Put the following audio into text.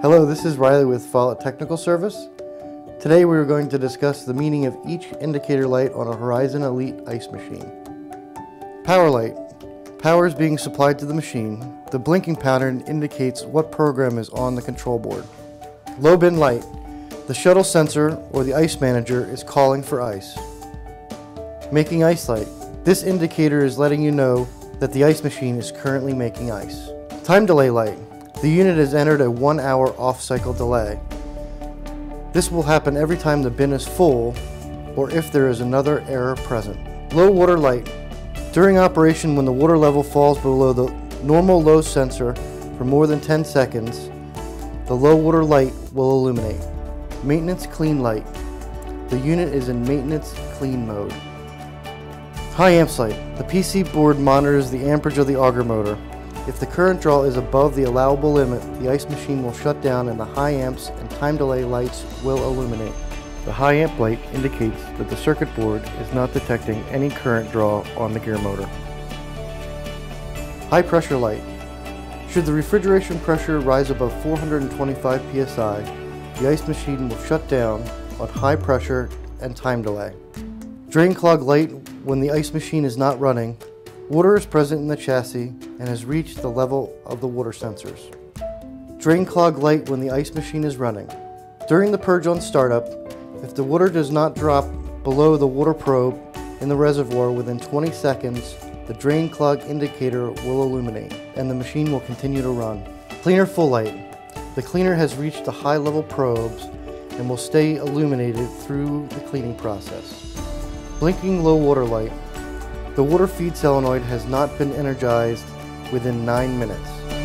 Hello, this is Riley with Follett Technical Service. Today we are going to discuss the meaning of each indicator light on a Horizon Elite ice machine. Power light. Power is being supplied to the machine. The blinking pattern indicates what program is on the control board. Low bin light. The shuttle sensor or the ice manager is calling for ice. Making ice light. This indicator is letting you know that the ice machine is currently making ice. Time delay light. The unit has entered a one hour off cycle delay. This will happen every time the bin is full or if there is another error present. Low water light. During operation when the water level falls below the normal low sensor for more than 10 seconds, the low water light will illuminate. Maintenance clean light. The unit is in maintenance clean mode. High amps light. The PC board monitors the amperage of the auger motor. If the current draw is above the allowable limit, the ice machine will shut down and the high amps and time delay lights will illuminate. The high amp light indicates that the circuit board is not detecting any current draw on the gear motor. High pressure light. Should the refrigeration pressure rise above 425 psi, the ice machine will shut down on high pressure and time delay. Drain clog light when the ice machine is not running Water is present in the chassis and has reached the level of the water sensors. Drain clog light when the ice machine is running. During the purge on startup, if the water does not drop below the water probe in the reservoir within 20 seconds, the drain clog indicator will illuminate and the machine will continue to run. Cleaner full light. The cleaner has reached the high level probes and will stay illuminated through the cleaning process. Blinking low water light. The water feed solenoid has not been energized within nine minutes.